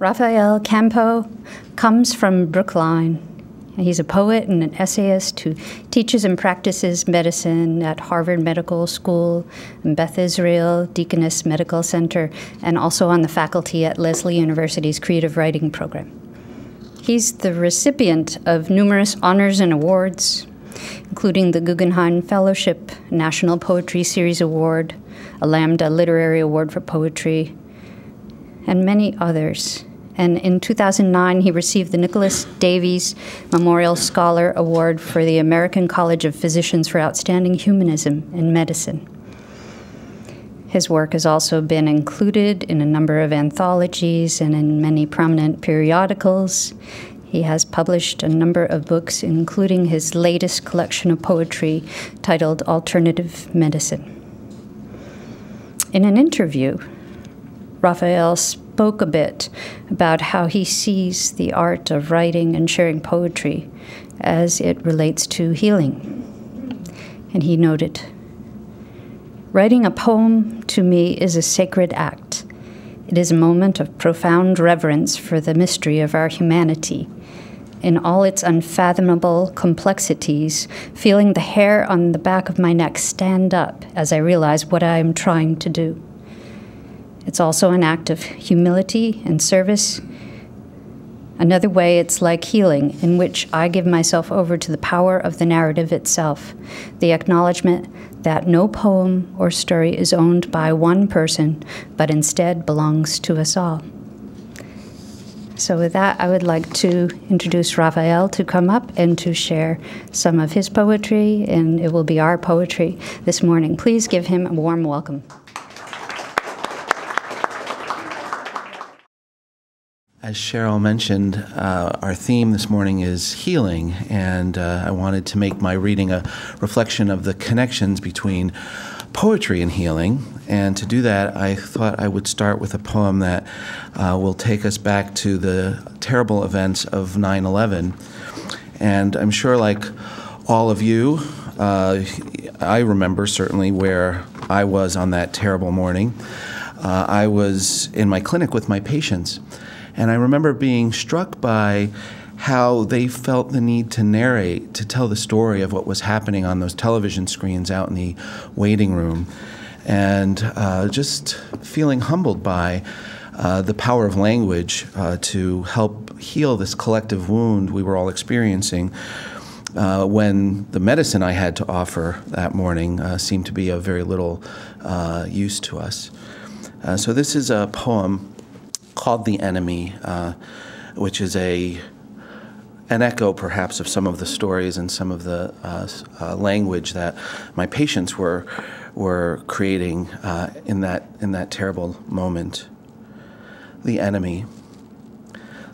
Rafael Campo comes from Brookline. He's a poet and an essayist who teaches and practices medicine at Harvard Medical School and Beth Israel Deaconess Medical Center, and also on the faculty at Lesley University's Creative Writing Program. He's the recipient of numerous honors and awards, including the Guggenheim Fellowship, National Poetry Series Award, a Lambda Literary Award for Poetry, and many others. And in 2009, he received the Nicholas Davies Memorial Scholar Award for the American College of Physicians for Outstanding Humanism in Medicine. His work has also been included in a number of anthologies and in many prominent periodicals. He has published a number of books, including his latest collection of poetry titled Alternative Medicine. In an interview, Rafael spoke a bit about how he sees the art of writing and sharing poetry as it relates to healing. And he noted Writing a poem to me is a sacred act. It is a moment of profound reverence for the mystery of our humanity. In all its unfathomable complexities, feeling the hair on the back of my neck stand up as I realize what I am trying to do. It's also an act of humility and service. Another way, it's like healing, in which I give myself over to the power of the narrative itself, the acknowledgement that no poem or story is owned by one person, but instead belongs to us all. So, with that, I would like to introduce Rafael to come up and to share some of his poetry, and it will be our poetry this morning. Please give him a warm welcome. As Cheryl mentioned, uh, our theme this morning is healing, and uh, I wanted to make my reading a reflection of the connections between poetry and healing. And to do that, I thought I would start with a poem that uh, will take us back to the terrible events of 9 11. And I'm sure, like all of you, uh, I remember certainly where I was on that terrible morning. Uh, I was in my clinic with my patients. And I remember being struck by how they felt the need to narrate, to tell the story of what was happening on those television screens out in the waiting room. And uh, just feeling humbled by uh, the power of language uh, to help heal this collective wound we were all experiencing. Uh, when the medicine I had to offer that morning uh, seemed to be of very little uh, use to us. so, this is a poem called The Enemy, uh, which is a an echo perhaps of some of the stories and some of the uh, uh, language that my patients were were creating uh, in that in that terrible moment. The enemy.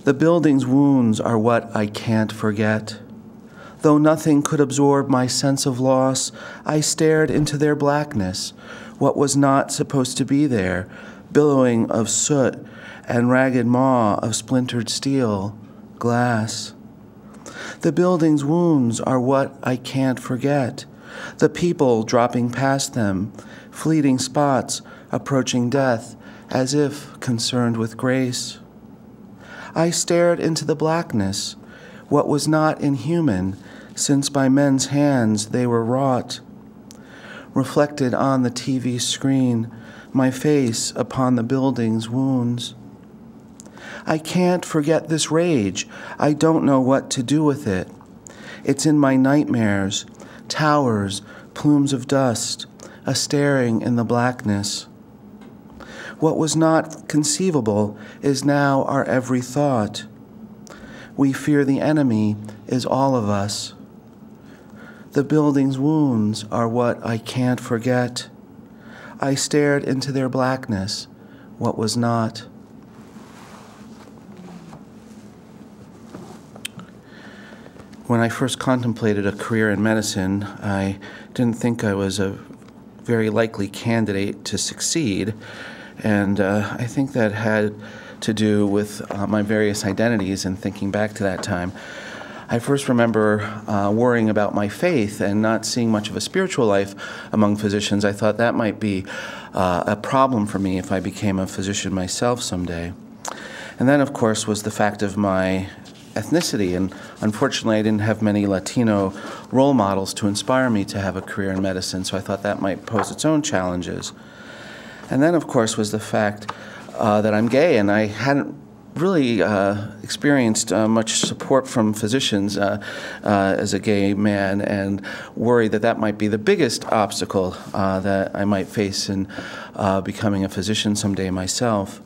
The building's wounds are what I can't forget. Though nothing could absorb my sense of loss, I stared into their blackness, what was not supposed to be there, billowing of soot and ragged maw of splintered steel, glass. The building's wounds are what I can't forget. The people dropping past them, fleeting spots approaching death as if concerned with grace. I stared into the blackness, what was not inhuman, since by men's hands they were wrought. Reflected on the TV screen, my face upon the building's wounds. I can't forget this rage. I don't know what to do with it. It's in my nightmares, towers, plumes of dust, a staring in the blackness. What was not conceivable is now our every thought. We fear the enemy is all of us. The building's wounds are what I can't forget. I stared into their blackness, what was not. When I first contemplated a career in medicine, I didn't think I was a very likely candidate to succeed. And uh, I think that had to do with uh, my various identities and thinking back to that time. I first remember uh, worrying about my faith and not seeing much of a spiritual life among physicians. I thought that might be uh, a problem for me if I became a physician myself someday. And then, of course, was the fact of my ethnicity. And unfortunately, I didn't have many Latino role models to inspire me to have a career in medicine, so I thought that might pose its own challenges. And then, of course, was the fact uh, that I'm gay, and I hadn't really uh, experienced uh, much support from physicians uh, uh as a gay man and worried that that might be the biggest obstacle uh, that I might face in uh, becoming a physician someday myself.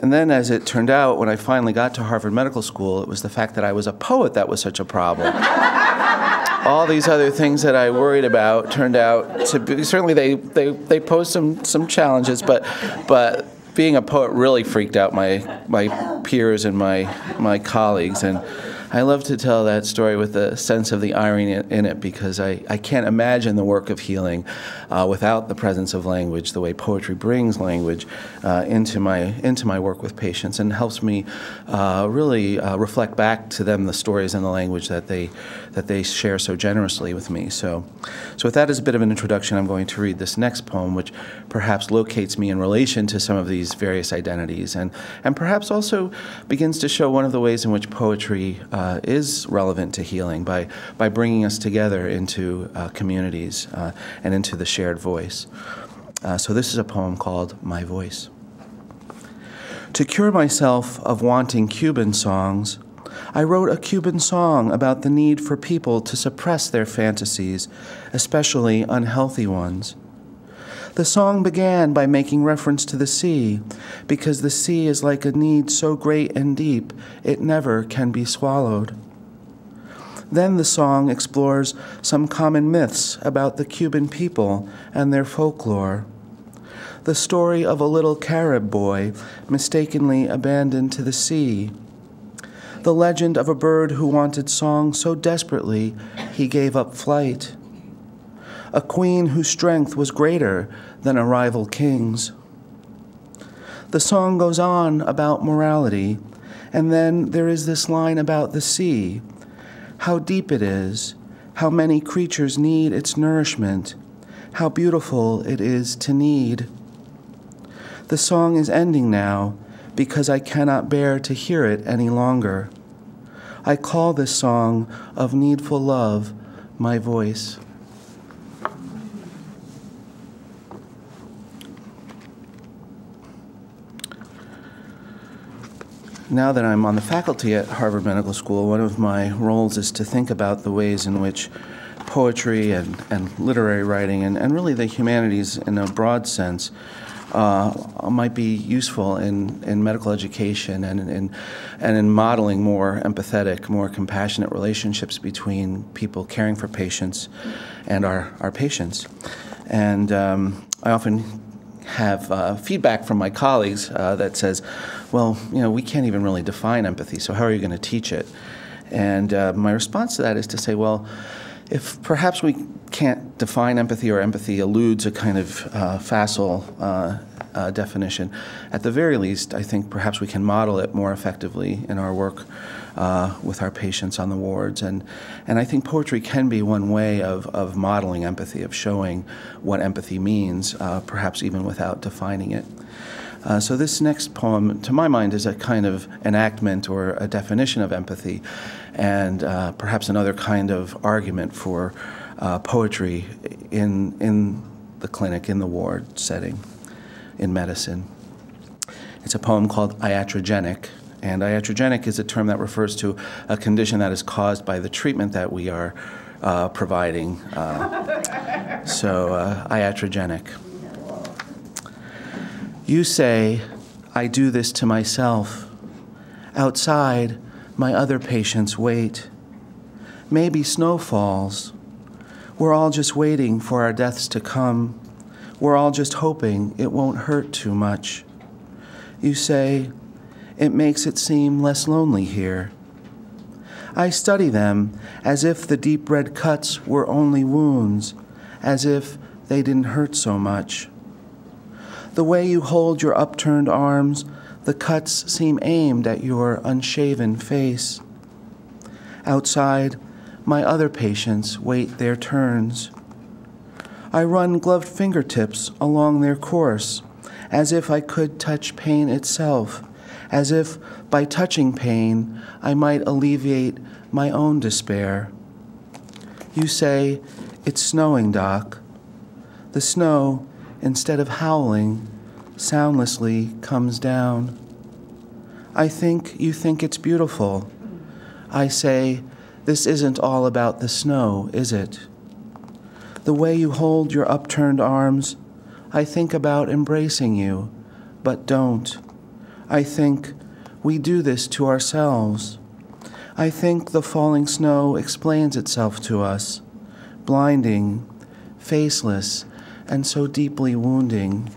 And then, as it turned out, when I finally got to Harvard Medical School, it was the fact that I was a poet that was such a problem. All these other things that I worried about turned out to be certainly they, they, they posed some, some challenges, but, but being a poet really freaked out my, my peers and my, my colleagues. And I love to tell that story with a sense of the irony in it because I, I can't imagine the work of healing uh, without the presence of language, the way poetry brings language uh, into, my, into my work with patients and helps me uh, really uh, reflect back to them the stories and the language that they, that they share so generously with me. So, so with that as a bit of an introduction, I'm going to read this next poem, which perhaps locates me in relation to some of these various identities and, and perhaps also begins to show one of the ways in which poetry uh, is relevant to healing by, by bringing us together into uh, communities uh, and into the shared voice. Uh, so, this is a poem called My Voice. To cure myself of wanting Cuban songs, I wrote a Cuban song about the need for people to suppress their fantasies, especially unhealthy ones. The song began by making reference to the sea, because the sea is like a need so great and deep it never can be swallowed. Then the song explores some common myths about the Cuban people and their folklore. The story of a little Carib boy mistakenly abandoned to the sea. The legend of a bird who wanted song so desperately he gave up flight a queen whose strength was greater than a rival king's. The song goes on about morality, and then there is this line about the sea how deep it is, how many creatures need its nourishment, how beautiful it is to need. The song is ending now because I cannot bear to hear it any longer. I call this song of needful love my voice. Now that I'm on the faculty at Harvard Medical School, one of my roles is to think about the ways in which poetry and, and literary writing and, and really the humanities in a broad sense uh, might be useful in, in medical education and in, and in modeling more empathetic, more compassionate relationships between people caring for patients and our, our patients. And um, I often have uh, feedback from my colleagues uh, that says, well, you know, we can't even really define empathy, so how are you going to teach it? And uh, my response to that is to say, well, if perhaps we can't define empathy or empathy eludes a kind of uh, facile uh, uh, definition, at the very least, I think perhaps we can model it more effectively in our work uh, with our patients on the wards. And, and I think poetry can be one way of, of modeling empathy, of showing what empathy means, uh, perhaps even without defining it. Uh, so this next poem, to my mind, is a kind of enactment or a definition of empathy, and uh, perhaps another kind of argument for uh, poetry in in the clinic, in the ward setting, in medicine. It's a poem called Iatrogenic, and iatrogenic is a term that refers to a condition that is caused by the treatment that we are uh, providing. Uh, so, iatrogenic. You say, I do this to myself. Outside, my other patients wait. Maybe snow falls. We're all just waiting for our deaths to come. We're all just hoping it won't hurt too much. You say, it makes it seem less lonely here. I study them as if the deep red cuts were only wounds, as if they didn't hurt so much. The way you hold your upturned arms, the cuts seem aimed at your unshaven face. Outside, my other patients wait their turns. I run gloved fingertips along their course, as if I could touch pain itself as if by touching pain I might alleviate my own despair. You say, It's snowing, Doc. The snow, instead of howling, soundlessly comes down. I think you think it's beautiful. I say, This isn't all about the snow, is it? The way you hold your upturned arms, I think about embracing you, but don't. I think we do this to ourselves. I think the falling snow explains itself to us, blinding, faceless, and so deeply wounding.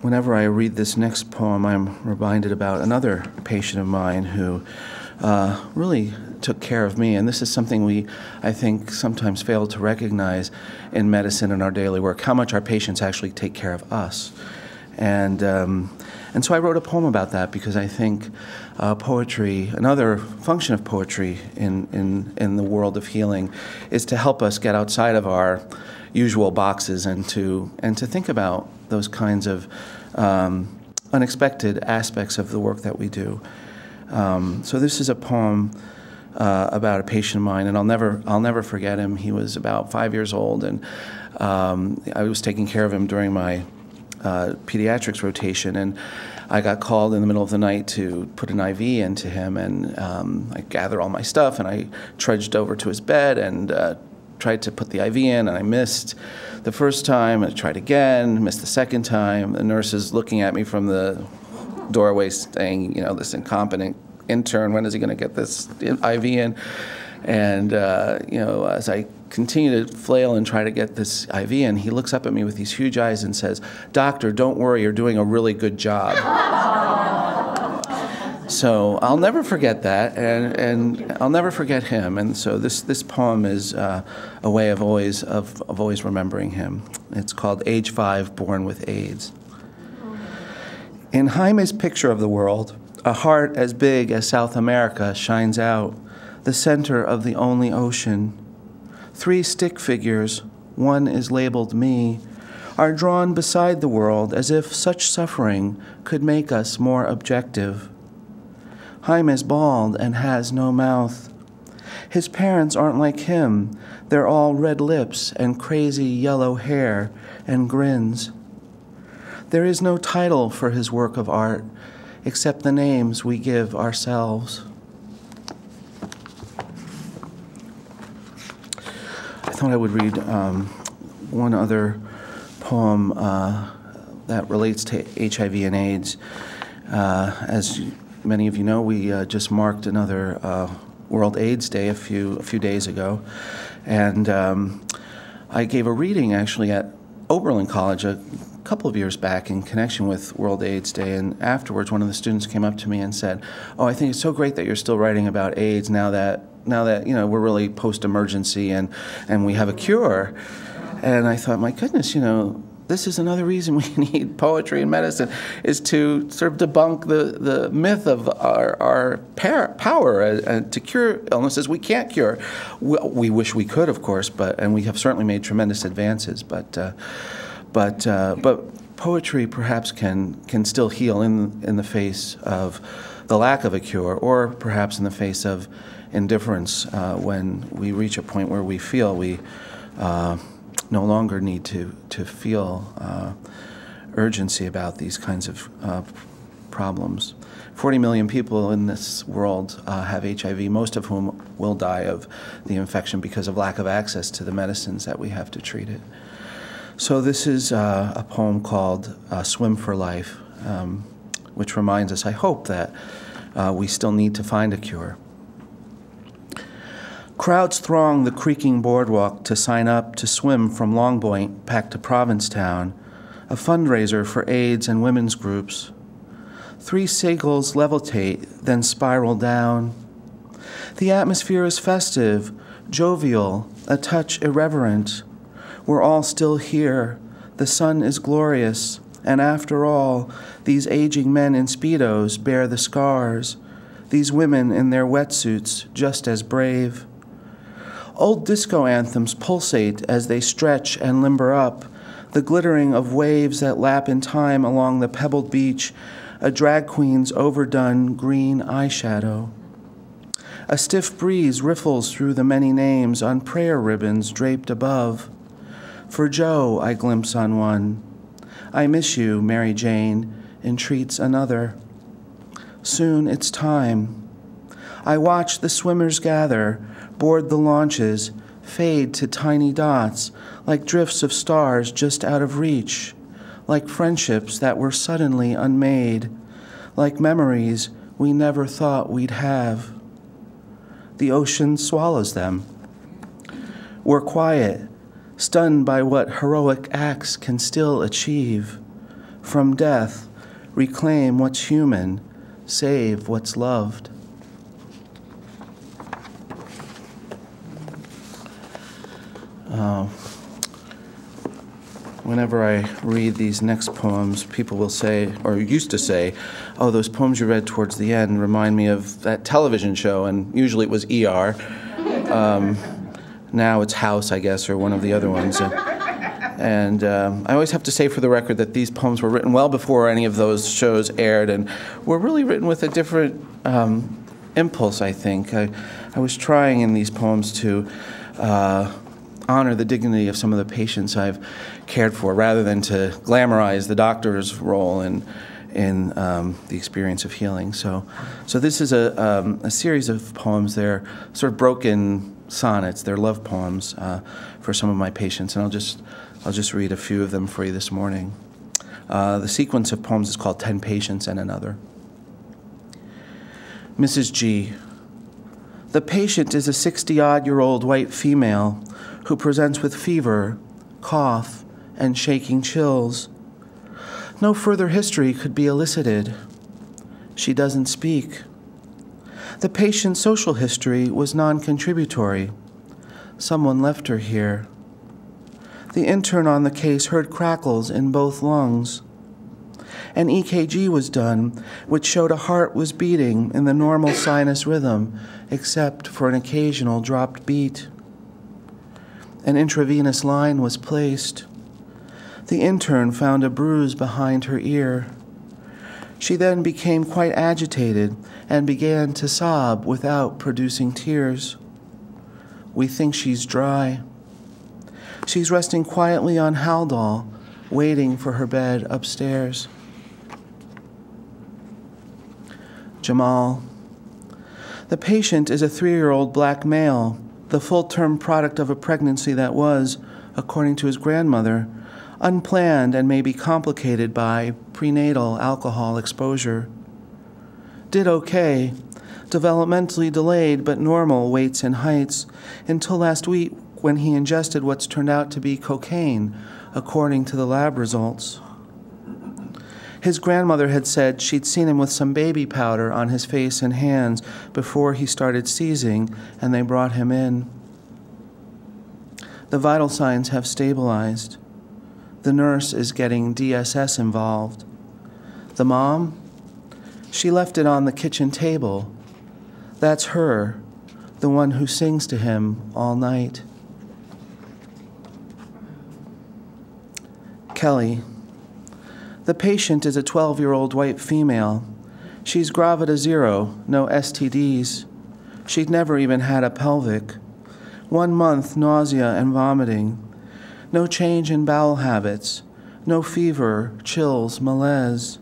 Whenever I read this next poem, I'm reminded about another patient of mine who uh, really took care of me. And this is something we, I think, sometimes fail to recognize in medicine and our daily work how much our patients actually take care of us. And, um, and so I wrote a poem about that because I think uh, poetry, another function of poetry in, in, in the world of healing, is to help us get outside of our usual boxes and to, and to think about those kinds of um, unexpected aspects of the work that we do. Um, so this is a poem uh, about a patient of mine, and I'll never I'll never forget him. He was about five years old, and um, I was taking care of him during my uh, pediatrics rotation, and I got called in the middle of the night to put an IV into him, and um, I gathered all my stuff, and I trudged over to his bed and uh, tried to put the IV in, and I missed the first time. I tried again, missed the second time. The nurse is looking at me from the doorway, saying, "You know, this incompetent intern. When is he going to get this IV in?" And uh, you know, as I continue to flail and try to get this IV in, he looks up at me with these huge eyes and says, "Doctor, don't worry, you're doing a really good job." so I'll never forget that, and, and I'll never forget him. And so this, this poem is uh, a way of always of, of always remembering him. It's called "Age Five, Born with AIDS." In Jaime's picture of the world, a heart as big as South America shines out, the center of the only ocean. Three stick figures, one is labeled me, are drawn beside the world as if such suffering could make us more objective. Jaime is bald and has no mouth. His parents aren't like him. They're all red lips and crazy yellow hair and grins. There is no title for his work of art except the names we give ourselves. I thought I would read um, one other poem uh, that relates to HIV and AIDS. Uh, as many of you know, we uh, just marked another uh, World AIDS Day a few a few days ago, and um, I gave a reading actually at Oberlin College a couple of years back in connection with World AIDS Day, and afterwards, one of the students came up to me and said, "Oh, I think it's so great that you're still writing about AIDS now that now that you know we're really post-emergency and and we have a cure." And I thought, my goodness, you know, this is another reason we need poetry and medicine is to sort of debunk the, the myth of our, our power uh, to cure illnesses we can't cure. We, we, wish we could, of course, but and we have certainly made tremendous advances, but. Uh, but, uh, but poetry perhaps can, can still heal in, in the face of the lack of a cure, or perhaps in the face of indifference uh, when we reach a point where we feel we uh, no longer need to, to feel uh, urgency about these kinds of uh, problems. 40 million people in this world uh, have HIV, most of whom will die of the infection because of lack of access to the medicines that we have to treat it. So, this is uh, a poem called uh, Swim for Life, um, which reminds us, I hope, that uh, we still need to find a cure. Crowds throng the creaking boardwalk to sign up to swim from Long Point back to Provincetown, a fundraiser for AIDS and women's groups. Three seagulls levitate, then spiral down. The atmosphere is festive, jovial, a touch irreverent. We're all still here. The sun is glorious. And after all, these aging men in Speedos bear the scars, these women in their wetsuits just as brave. Old disco anthems pulsate as they stretch and limber up, the glittering of waves that lap in time along the pebbled beach, a drag queen's overdone green eyeshadow. A stiff breeze riffles through the many names on prayer ribbons draped above. For Joe, I glimpse on one. I miss you, Mary Jane, entreats another. Soon it's time. I watch the swimmers gather, board the launches, fade to tiny dots, like drifts of stars just out of reach, like friendships that were suddenly unmade, like memories we never thought we'd have. The ocean swallows them. We're quiet, stunned by what heroic acts can still achieve. From death, reclaim what's human, save what's loved. Uh, whenever I read these next poems, people will say, or used to say, oh, those poems you read towards the end remind me of that television show, and usually it was ER. Um, now it's House, I guess, or one of the other ones. And um, I always have to say for the record that these poems were written well before any of those shows aired and were really written with a different um, impulse, I think. I, I was trying in these poems to uh, honor the dignity of some of the patients I've cared for rather than to glamorize the doctor's role in, in um, the experience of healing. So, so this is a, um, a series of poems. They're sort of broken sonnets. They're love poems uh, for some of my patients, and I'll just I'll just read a few of them for you this morning. Uh, the sequence of poems is called Ten Patients and Another. Mrs. G. The patient is a 60 odd year old white female who presents with fever, cough, and shaking chills. No further history could be elicited. She doesn't speak. The patient's social history was non contributory. Someone left her here. The intern on the case heard crackles in both lungs. An EKG was done, which showed a heart was beating in the normal sinus rhythm, except for an occasional dropped beat. An intravenous line was placed. The intern found a bruise behind her ear. She then became quite agitated and began to sob without producing tears. We think she's dry. She's resting quietly on Haldol, waiting for her bed upstairs. Jamal. The patient is a three year old black male, the full term product of a pregnancy that was, according to his grandmother, unplanned and may be complicated by prenatal alcohol exposure. Did okay, developmentally delayed but normal weights and heights until last week when he ingested what's turned out to be cocaine, according to the lab results. His grandmother had said she'd seen him with some baby powder on his face and hands before he started seizing, and they brought him in. The vital signs have stabilized. The nurse is getting DSS involved. The mom? She left it on the kitchen table. That's her, the one who sings to him all night. Kelly. The patient is a 12 year old white female. She's gravida zero, no STDs. She'd never even had a pelvic. One month, nausea and vomiting. No change in bowel habits. No fever, chills, malaise.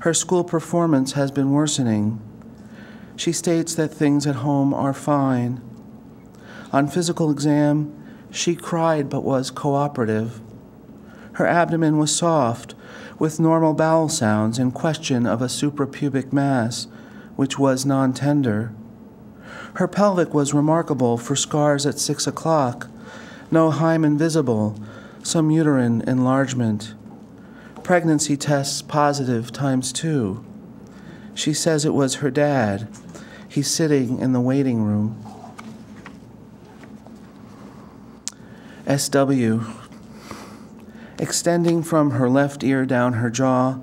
Her school performance has been worsening. She states that things at home are fine. On physical exam, she cried but was cooperative. Her abdomen was soft, with normal bowel sounds and question of a suprapubic mass, which was non tender. Her pelvic was remarkable for scars at six o'clock, no hymen visible, some uterine enlargement. Pregnancy tests positive times two. She says it was her dad. He's sitting in the waiting room. SW Extending from her left ear down her jaw,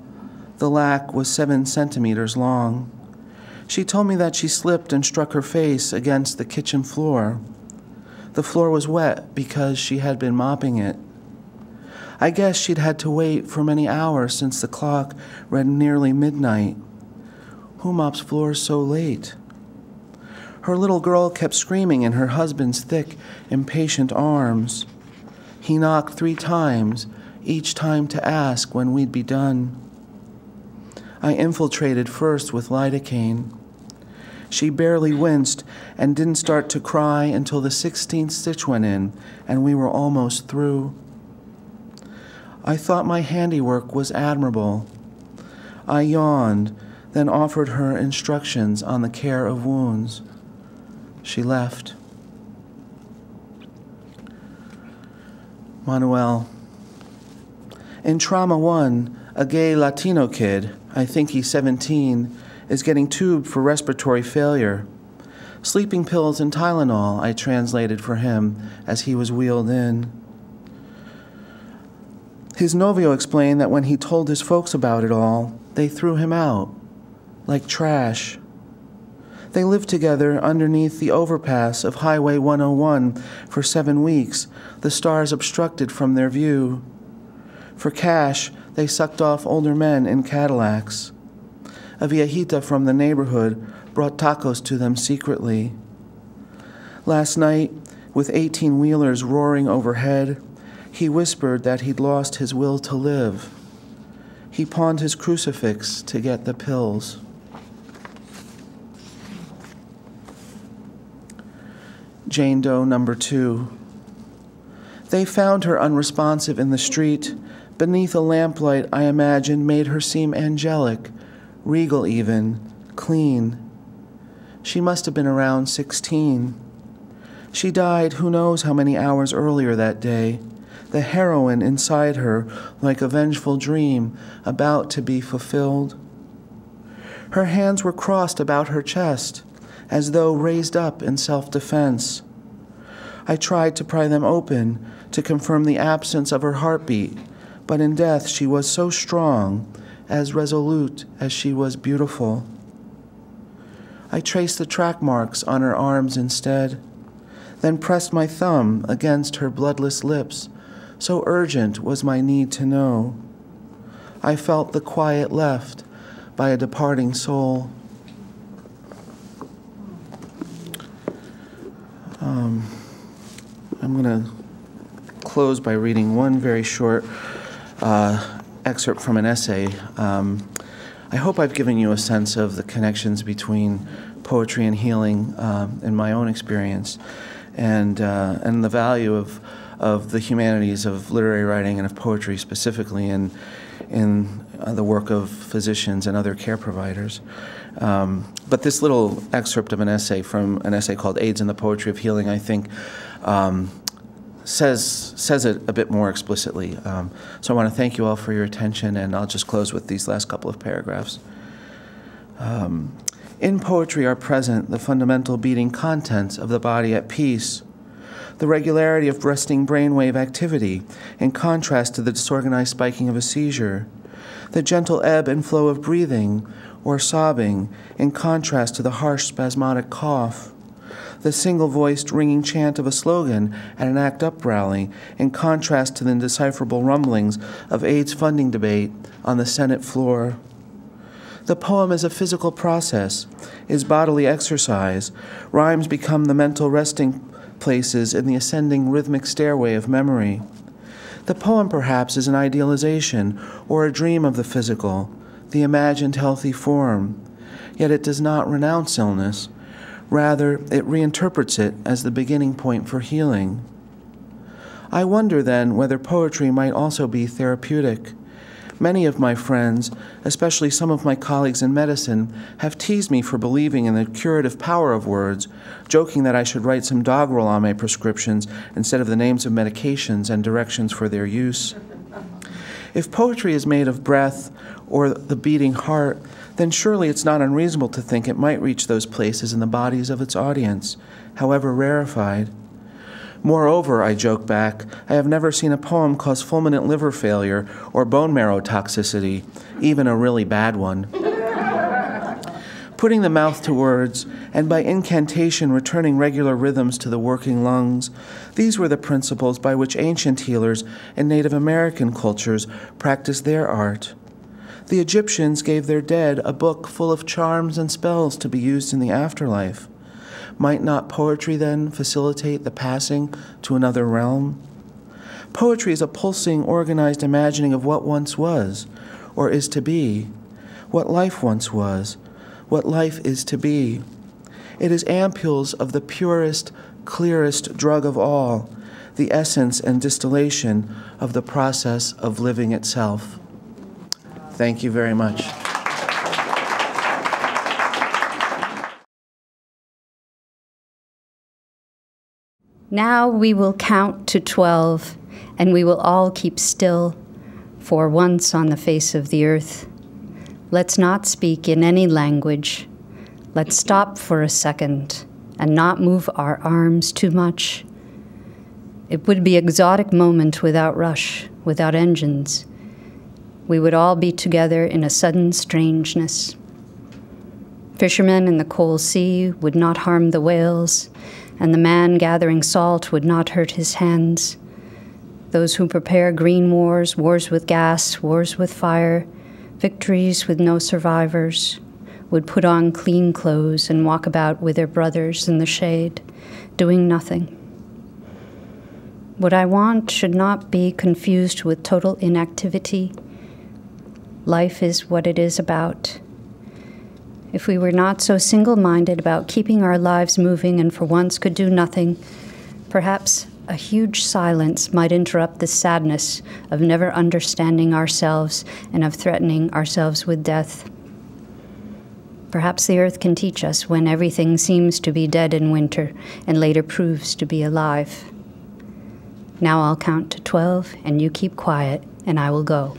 the lac was seven centimeters long. She told me that she slipped and struck her face against the kitchen floor. The floor was wet because she had been mopping it. I guess she'd had to wait for many hours since the clock read nearly midnight. Who mops floors so late? Her little girl kept screaming in her husband's thick, impatient arms. He knocked three times, each time to ask when we'd be done. I infiltrated first with lidocaine. She barely winced and didn't start to cry until the 16th stitch went in and we were almost through. I thought my handiwork was admirable. I yawned, then offered her instructions on the care of wounds. She left. Manuel. In Trauma 1, a gay Latino kid, I think he's 17, is getting tubed for respiratory failure. Sleeping pills and Tylenol, I translated for him as he was wheeled in. His novio explained that when he told his folks about it all, they threw him out, like trash. They lived together underneath the overpass of Highway 101 for seven weeks, the stars obstructed from their view. For cash, they sucked off older men in Cadillacs. A viejita from the neighborhood brought tacos to them secretly. Last night, with 18 wheelers roaring overhead, he whispered that he'd lost his will to live. He pawned his crucifix to get the pills. Jane Doe number two. They found her unresponsive in the street. Beneath a lamplight, I imagined made her seem angelic, regal even, clean. She must have been around 16. She died who knows how many hours earlier that day, the heroin inside her like a vengeful dream about to be fulfilled. Her hands were crossed about her chest as though raised up in self defense. I tried to pry them open to confirm the absence of her heartbeat, but in death she was so strong, as resolute as she was beautiful. I traced the track marks on her arms instead, then pressed my thumb against her bloodless lips, so urgent was my need to know. I felt the quiet left by a departing soul. Um, I'm going to close by reading one very short uh, excerpt from an essay. Um, I hope I've given you a sense of the connections between poetry and healing um, in my own experience, and uh, and the value of of the humanities of literary writing and of poetry specifically in in uh, the work of physicians and other care providers. Um, but this little excerpt of an essay from an essay called AIDS and the Poetry of Healing, I think, um, says, says it a bit more explicitly. Um, so I want to thank you all for your attention, and I'll just close with these last couple of paragraphs. Um, in poetry are present the fundamental beating contents of the body at peace, the regularity of resting brainwave activity in contrast to the disorganized spiking of a seizure, the gentle ebb and flow of breathing or sobbing in contrast to the harsh spasmodic cough, the single voiced ringing chant of a slogan at an ACT UP rally in contrast to the indecipherable rumblings of AIDS funding debate on the Senate floor. The poem is a physical process, is bodily exercise. Rhymes become the mental resting places in the ascending rhythmic stairway of memory. The poem, perhaps, is an idealization or a dream of the physical, the imagined healthy form, yet it does not renounce illness. Rather, it reinterprets it as the beginning point for healing. I wonder then whether poetry might also be therapeutic. Many of my friends, especially some of my colleagues in medicine, have teased me for believing in the curative power of words, joking that I should write some doggerel on my prescriptions instead of the names of medications and directions for their use. If poetry is made of breath or the beating heart, then surely it's not unreasonable to think it might reach those places in the bodies of its audience, however rarefied. Moreover, I joke back, I have never seen a poem cause fulminant liver failure or bone marrow toxicity, even a really bad one. putting the mouth to words, and by incantation returning regular rhythms to the working lungs. These were the principles by which ancient healers in Native American cultures practiced their art. The Egyptians gave their dead a book full of charms and spells to be used in the afterlife. Might not poetry then facilitate the passing to another realm? Poetry is a pulsing, organized imagining of what once was, or is to be, what life once was, what life is to be. It is ampules of the purest, clearest drug of all, the essence and distillation of the process of living itself. Thank you very much. Now we will count to 12, and we will all keep still for once on the face of the earth. Let's not speak in any language. Let's stop for a second and not move our arms too much. It would be exotic moment without rush, without engines. We would all be together in a sudden strangeness. Fishermen in the cold sea would not harm the whales, and the man gathering salt would not hurt his hands. Those who prepare green wars, wars with gas, wars with fire, victories with no survivors, would put on clean clothes and walk about with their brothers in the shade, doing nothing. What I want should not be confused with total inactivity. Life is what it is about if we were not so single minded about keeping our lives moving and for once could do nothing, perhaps a huge silence might interrupt the sadness of never understanding ourselves and of threatening ourselves with death. Perhaps the earth can teach us when everything seems to be dead in winter and later proves to be alive. Now I'll count to 12 and you keep quiet and I will go.